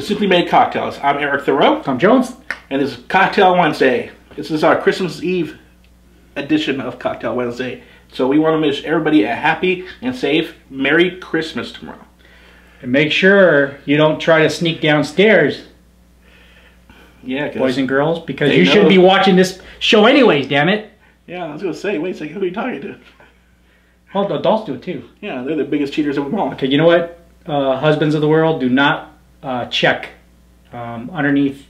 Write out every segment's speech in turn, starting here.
to Simply Made Cocktails. I'm Eric Thurow, Tom Jones. and this is Cocktail Wednesday. This is our Christmas Eve edition of Cocktail Wednesday. So we want to wish everybody a happy and safe Merry Christmas tomorrow. And make sure you don't try to sneak downstairs, Yeah, boys and girls, because you know. shouldn't be watching this show anyways, damn it. yeah, I was gonna say, wait a second, who are you talking to? Well, the adults do it too. Yeah, they're the biggest cheaters of them all. Okay, you know what? Uh, husbands of the world, do not uh, check um, underneath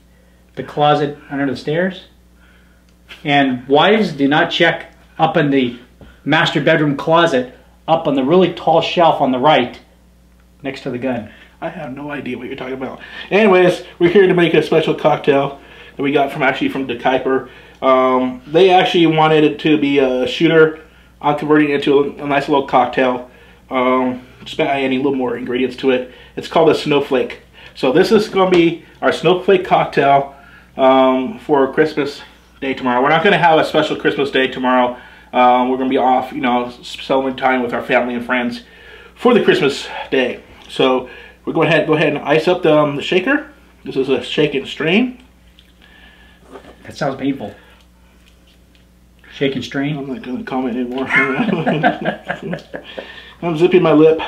the closet under the stairs. And wives, do not check up in the master bedroom closet, up on the really tall shelf on the right, next to the gun. I have no idea what you're talking about. Anyways, we're here to make a special cocktail that we got from actually from DeKuyper. Um, they actually wanted it to be a shooter. I'm converting it into a, nice little cocktail. Um, just by adding a little more ingredients to it. It's called a snowflake. So this is going to be our snowflake cocktail um, for Christmas Day tomorrow. We're not going to have a special Christmas Day tomorrow. Um, we're going to be off, you know, spending time with our family and friends for the Christmas Day. So we're going ahead, go ahead and ice up the, um, the shaker. This is a shake and strain. That sounds painful. Shake and strain. I'm not going to comment anymore. I'm zipping my lip.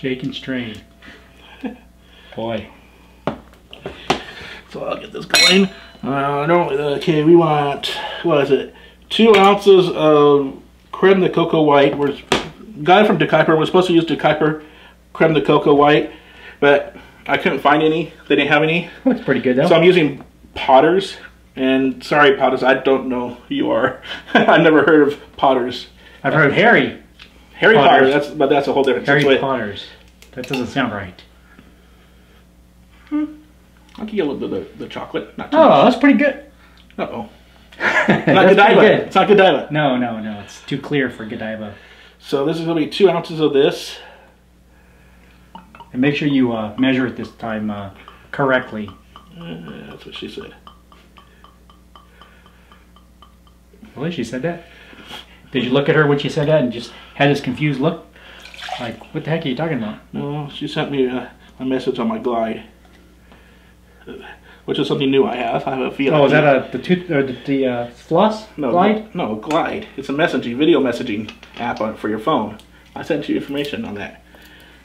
Shake and strain. Boy. So I'll get this going. Uh, normally, okay, we want, what is it? Two ounces of creme de cocoa white. We're got it from DeKuyper. We're supposed to use DeKuyper creme de cocoa white, but I couldn't find any. They didn't have any. Looks pretty good though. So I'm using Potters. And sorry, Potters, I don't know who you are. I've never heard of Potters. I've heard Harry. Harry Potter, Potters. that's but that's a whole different Harry situation. Potters. That doesn't sound right. Hmm. I can get a little bit of the, the chocolate. Not too Oh, that's pretty good. much. Uh-oh. That's Not Godiva. good. It's not Godiva. No, no, no. It's too clear for Godiva. So this is going to be two ounces of this. And make sure you uh, measure it this time uh, correctly. Uh, that's what she said. Really? She said that? Did you look at her when she said that and just had this confused look? Like, what the heck are you talking about? No, she sent me a, a message on my Glide, which is something new I have. I have a VIP. Oh, is that a the tooth or the, the uh, floss no, glide? No, Glide. It's a messaging, video messaging app on, for your phone. I sent you information on that.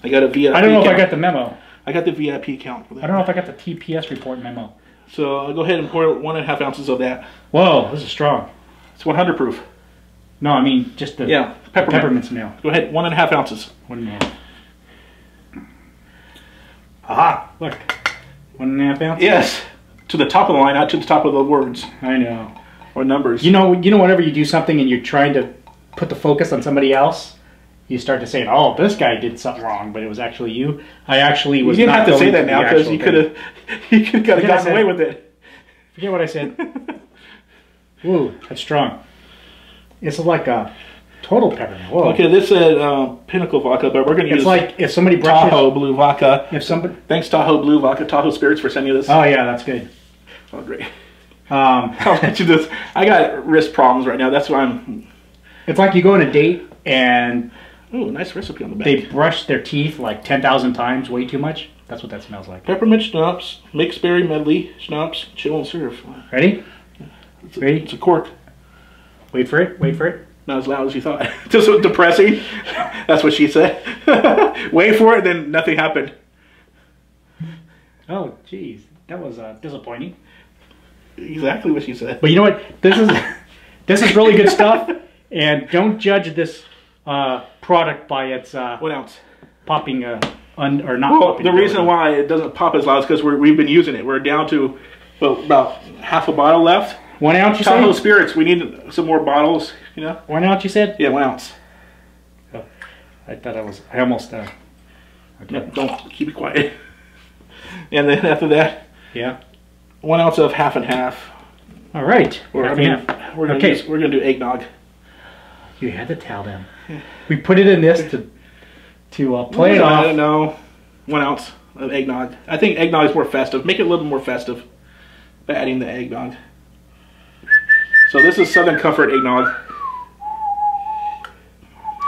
I got a VIP. I don't know if I got the memo. I got the VIP account for that. I don't know if I got the TPS report memo. So I'll go ahead and pour one and a half ounces of that. Whoa, this is strong. It's 100 proof. No, I mean just the Yeah, peppermint. peppermint smell. Go ahead, one and a half ounces. One more. Aha! Look, one and a half ounces. Yes, to the top of the line, not to the top of the words I know. or numbers. You know, you know, whenever you do something and you're trying to put the focus on somebody else, you start to say, "Oh, this guy did something wrong," but it was actually you. I actually was. you was. didn't not have to say that now because you could have you could have gotten away with it. Forget what I said. Ooh, that's strong. It's like a total peppermint. Whoa. Okay, this is uh, Pinnacle vodka, but we're going to use. It's like if somebody brushes. Tahoe Blue Vodka. If somebody. Thanks Tahoe Blue Vodka, Tahoe Spirits for sending you this. Oh yeah, that's good. Oh, great. Um, I'll let you this. I got wrist problems right now. That's why I'm. it's like you go on a date and Ooh, nice recipe on the back. they brush their teeth like ten thousand times, way too much. That's what that smells like. Peppermint schnapps, mixed berry medley schnapps, chill and serve. Ready? It's a, Ready? It's a cork. Wait for it. Wait for it. Not as loud as you thought. Just so depressing. That's what she said. Wait for it, then nothing happened. Oh, jeez, that was uh, disappointing. Exactly what she said. But you know what? This is this is really good stuff. And don't judge this uh, product by its uh, One ounce. popping uh, un, or not. Well, popping the reason why it doesn't pop as loud is because we've been using it. We're down to well, about half a bottle left. One ounce, you Tahoe said. Spirits, we need some more bottles, you know? One ounce, you said. Yeah, one ounce. I thought I was. I almost. Uh, No, don't keep it quiet. And then after that, yeah. one ounce of half and half. All right. Or, I mean, half. we're gonna Okay. use, we're gonna do eggnog. You had to tell them. We put it in this to to uh, play it off. I don't know. One ounce of eggnog. I think eggnog is more festive. Make it a little more festive by adding the eggnog. So this is Southern Comfort eggnog.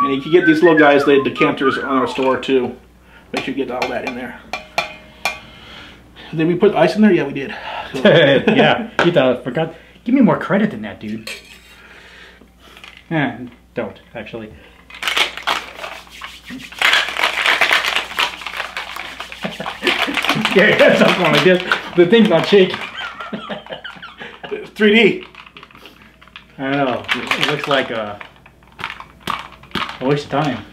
And you can get these little guys, the decanters on our store too. Make sure you get all that in there. Did we put ice in there? Yeah, we did. Yeah, you thought I forgot. Give me more credit than that, dude. Eh, don't actually. yeah, yeah, something like this. The thing's not shaking. 3D. I don't know. It looks like a, a waste of time.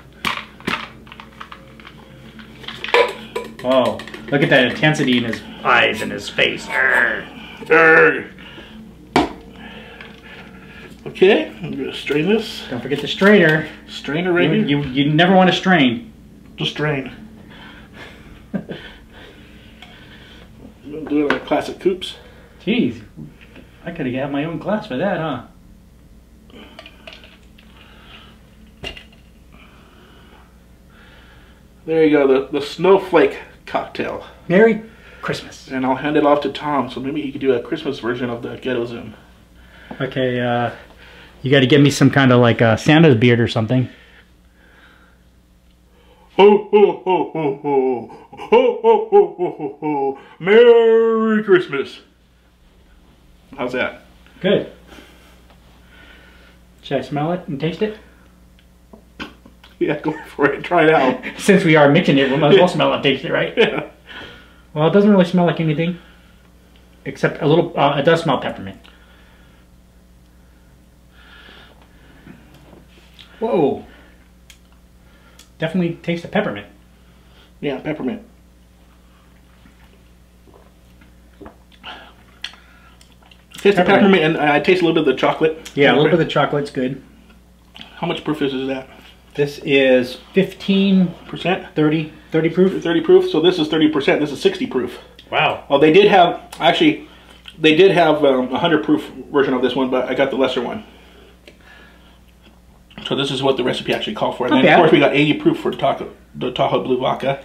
Oh, look at that intensity in his eyes and his face. Arr. Okay, I'm gonna strain this. Don't forget the strainer. Strainer right You, here. you, you never want to strain. Just drain. Do it like classic coops. Jeez, I could have had my own glass for that, huh? There you go, the, the snowflake cocktail. Merry Christmas. And I'll hand it off to Tom, so maybe he could do a Christmas version of the Ghetto Zoom. Okay, uh, you got to give me some kind of like uh, Santa's beard or something. Ho, ho, ho, ho, ho. Ho, ho, ho, ho, ho, ho. Merry Christmas. How's that? Good. Should I smell it and taste it? Yeah, go for it. Try it out. Since we are mixing it, we might as well smell it and taste it, right? Yeah. Well, it doesn't really smell like anything, except a little. Uh, it does smell peppermint. Whoa! Definitely taste the peppermint. Yeah, peppermint. Taste the Peppermint. peppermint, and I taste a little bit of the chocolate. Yeah, a little bit of the chocolate's good. How much proof is that? This is 15, Percent? 30, 30 proof. 30 proof. So this is 30%. This is 60 proof. Wow. Well, they did have actually, they did have um, a 100 proof version of this one, but I got the lesser one. So this is what the recipe actually called for. And Not then of course we got 80 proof for Tahoe, the Tahoe Blue Vodka.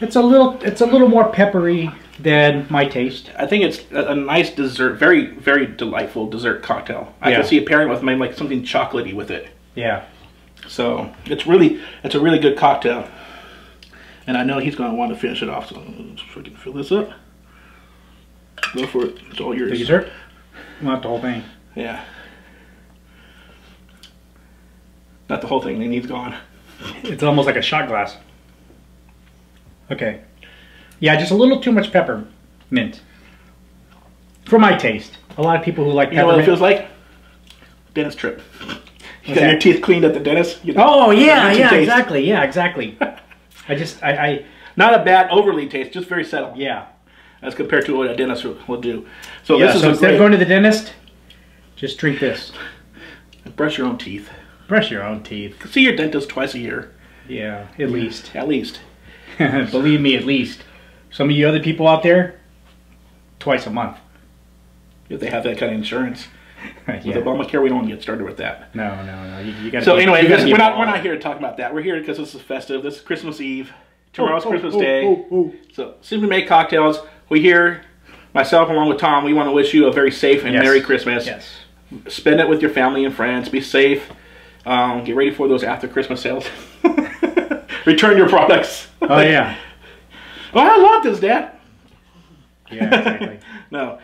It's a little. It's a little more peppery than my taste. I think it's a, a nice dessert, very very delightful dessert cocktail. I Yeah. can see it pairing with maybe like something chocolatey with it. Yeah. So it's really it's a really good cocktail. And I know he's going to want to finish it off. So let's freaking fill this up. Go for it. It's all yours. The dessert. Not the whole thing. Yeah. Not the whole thing. Then he's gone. It's almost like a shot glass. Okay. Yeah, just a little too much peppermint. For my taste. A lot of people who like You know what it feels like? Dentist trip. You What's your teeth cleaned at the dentist. You know, oh yeah, yeah, taste. exactly. Yeah, exactly. I just I, I Not a bad overly taste, just very subtle. yeah. As compared to what a dentist will, do. So yeah this is so instead great, of going to the dentist, just drink this. brush your own teeth. Brush your own teeth. See your dentist twice a year, Yeah, at least. at least. Believe me, at least. Some of you other people out there, twice a month. If they have that kind of insurance. With yeah. Obamacare, we don't want to get started with that. No, no, no. You, you gotta So be- anyway, gotta this, we're not we're not here to talk about that. We're here because this is festive. This is Christmas Eve. Tomorrow's Oh, Christmas oh, Day. oh, oh. So simply make cocktails. We here, myself along with Tom, we want to wish you a very safe and Yes. Merry Christmas. Yes. Spend it with your family and friends. Be safe. Um, get ready for those after Christmas sales. Return your products. Oh yeah. Oh, I love this, Dad. Yeah, exactly. no.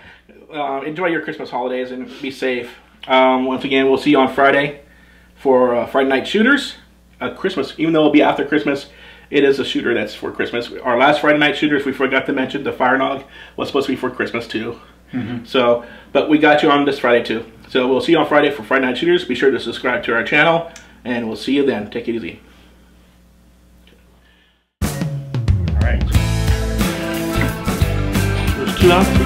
Uh, enjoy your Christmas holidays and be safe. Um, once again, we'll see you on Friday for uh, Friday Night Shooters. Uh, Christmas, even though it'll be after Christmas, it is a shooter that's for Christmas. Our last Friday Night Shooters, we forgot to mention the Fire Nog was supposed to be for Christmas too. So, but we got you on this Friday too. So we'll see you on Friday for Friday Night Shooters. Be sure to subscribe to our channel, and we'll see you then. Take it easy. luck.